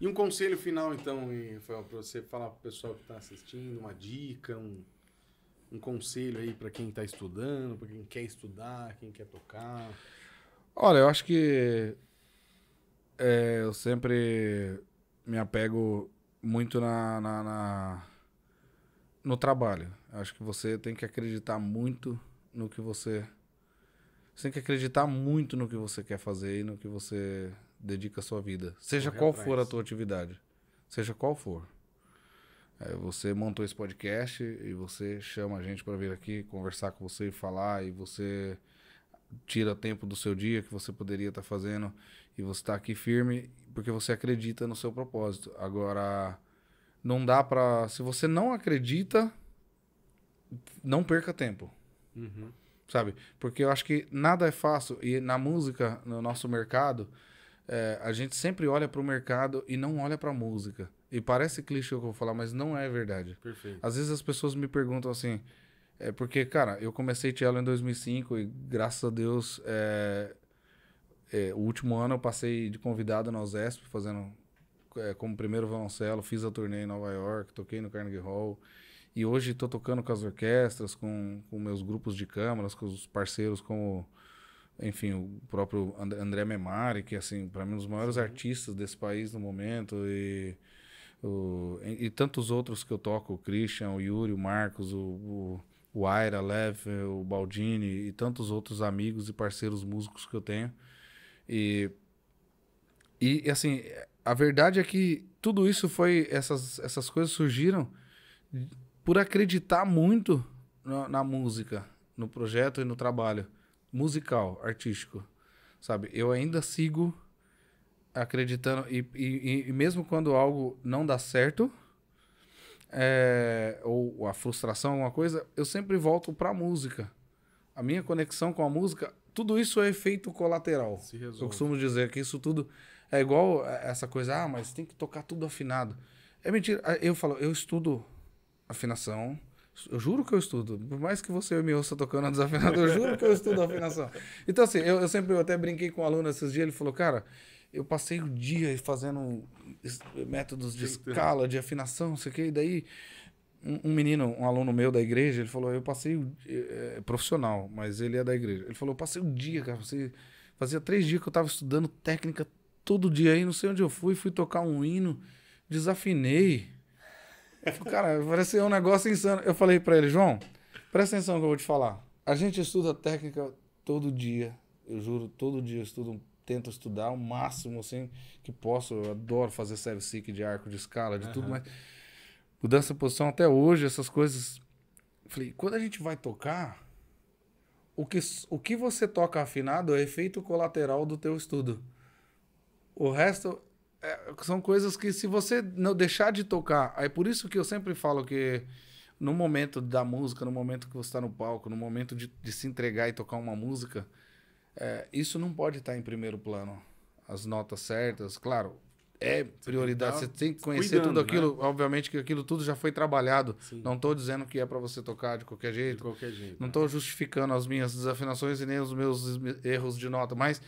E um conselho final, então, para você falar para o pessoal que está assistindo, uma dica, um, um conselho aí para quem está estudando, para quem quer estudar, quem quer tocar. Olha, eu acho que é, eu sempre me apego muito na, na, na, no trabalho. Eu acho que você tem que acreditar muito no que você. Você tem que acreditar muito no que você quer fazer e no que você dedica a sua vida. Seja Corre qual atrás. for a tua atividade. Seja qual for. É, você montou esse podcast e você chama a gente para vir aqui conversar com você e falar, e você tira tempo do seu dia que você poderia estar tá fazendo e você está aqui firme porque você acredita no seu propósito. Agora, não dá para. Se você não acredita, não perca tempo. Uhum. Sabe? Porque eu acho que nada é fácil. E na música, no nosso mercado, é, a gente sempre olha para o mercado e não olha para a música. E parece clichê o que eu vou falar, mas não é verdade. Perfeito. Às vezes as pessoas me perguntam assim. É porque, cara, eu comecei Tielo em 2005 e graças a Deus, é, é, o último ano eu passei de convidado na USESP, fazendo é, como primeiro violoncelo, fiz a turnê em Nova York, toquei no Carnegie Hall. E hoje estou tocando com as orquestras, com, com meus grupos de câmaras, com os parceiros como, enfim, o próprio André Memari, que assim, para mim, um dos maiores Sim. artistas desse país no momento. E, o, e, e, tantos outros que eu toco, o Christian, o Yuri, o Marcos, o, o, o Aira, Lev, o Baldini e tantos outros amigos e parceiros músicos que eu tenho. E, e assim, a verdade é que tudo isso foi, essas, essas coisas surgiram por acreditar muito na, na, música, no projeto e no trabalho musical, artístico, sabe? Eu ainda sigo acreditando e, e, e mesmo quando algo não dá certo é, ou a frustração, alguma coisa, eu sempre volto para a música. A minha conexão com a música, tudo isso é efeito colateral. Eu costumo dizer que isso tudo é igual essa coisa, ah, mas tem que tocar tudo afinado. É mentira. Eu falo, eu estudo afinação. Eu juro que eu estudo. Por mais que você me ouça tocando desafinado, eu juro que eu estudo afinação. Então, assim, eu, eu sempre eu até brinquei com um aluno esses dias, ele falou, cara, eu passei o dia fazendo métodos de escala, de afinação, não sei o quê, e daí um, menino, um aluno meu da igreja, ele falou, eu passei, o, é, é, profissional, mas ele é da igreja, ele falou, eu passei o dia, cara, você, fazia três dias que eu estava estudando técnica todo dia aí, não sei onde eu fui, fui tocar um hino, desafinei, Cara, parecia um negócio insano. Eu falei para ele, João, presta atenção que eu vou te falar. A gente estuda técnica todo dia. Eu juro, todo dia eu estudo, tento estudar o máximo assim que posso. Eu adoro fazer serve seek de arco, de escala, de uhum. tudo, mas mudança de posição até hoje, essas coisas. Falei, quando a gente vai tocar, o que, o que você toca afinado é efeito colateral do teu estudo. O resto é, são coisas que se você não deixar de tocar, é por isso que eu sempre falo que no momento da música, no momento que você está no palco, no momento de, de, se entregar e tocar uma música, é, isso não pode estar em primeiro plano. As notas certas, claro, é prioridade. Você tem que conhecer cuidando, tudo aquilo. Né? Obviamente que aquilo tudo já foi trabalhado. Sim. Não estou dizendo que é para você tocar de qualquer jeito. De qualquer jeito. Não estou né? justificando as minhas desafinações e nem os meus erros de nota, mas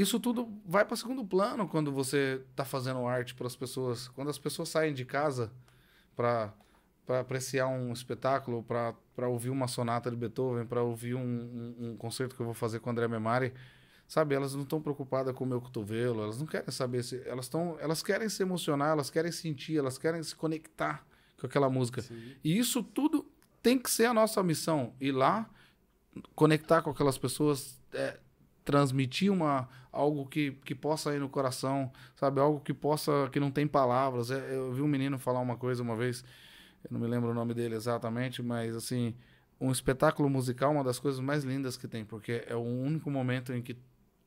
isso tudo vai para segundo plano quando você está fazendo arte para as pessoas. Quando as pessoas saem de casa para apreciar um espetáculo, para ouvir uma sonata de Beethoven, para ouvir um, um, um, concerto que eu vou fazer com André Memari, sabe? Elas não estão preocupadas com o meu cotovelo, elas não querem saber se elas estão, elas querem se emocionar, elas querem sentir, elas querem se conectar com aquela música. Sim. E isso tudo tem que ser a nossa missão, ir lá conectar com aquelas pessoas, é, transmitir uma algo que, que possa ir no coração, sabe? Algo que possa que não tem palavras. É, eu vi um menino falar uma coisa uma vez, eu não me lembro o nome dele exatamente, mas assim, um espetáculo musical, uma das coisas mais lindas que tem, porque é o único momento em que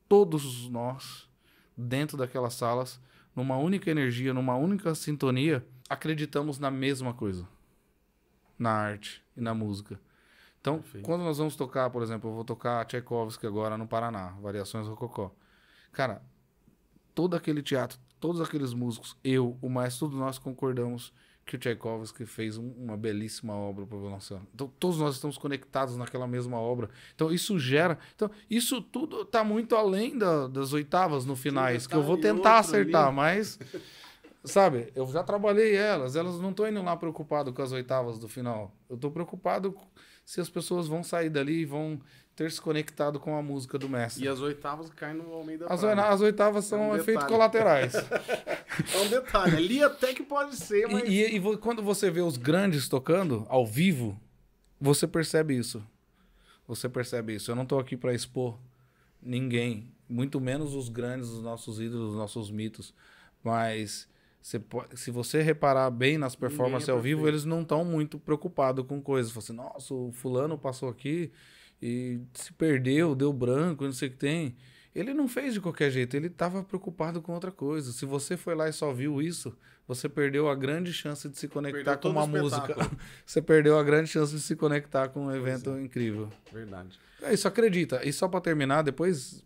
todos nós dentro daquelas salas, numa única energia, numa única sintonia, acreditamos na mesma coisa. Na arte e na música. Então, Perfeito. quando nós vamos tocar, por exemplo, eu vou tocar Tchaikovsky agora no Paraná, Variações Rococó. Cara, todo aquele teatro, todos aqueles músicos, eu, o maestro, todos nós concordamos que o Tchaikovsky fez um, uma belíssima obra para nossa. Então todos nós estamos conectados naquela mesma obra. Então isso gera. Então isso tudo está muito além da, das oitavas no finais, que eu vou tentar acertar, ali. mas sabe, eu já trabalhei elas, elas não estão indo lá preocupado com as oitavas do final. Eu estou preocupado se as pessoas vão sair dali e vão ter se conectado com a música do mestre. E as oitavas caem no Almeida as, as oitavas são é um efeitos colaterais. é um detalhe. Ali até que pode ser, mas... E, e, e, quando você vê os grandes tocando, ao vivo, você percebe isso. Você percebe isso. Eu não estou aqui para expor ninguém, muito menos os grandes, os nossos ídolos, os nossos mitos. Mas você pode, se você reparar bem nas performances é ao vivo, eles não estão muito preocupados com coisas. Você, assim, nossa, o fulano passou aqui e se perdeu, deu branco, não sei o que tem. Ele não fez de qualquer jeito, ele estava preocupado com outra coisa. Se você foi lá e só viu isso, você perdeu a grande chance de se conectar com uma música. você perdeu a grande chance de se conectar com um evento é. incrível. Verdade. É isso, acredita. E só para terminar, depois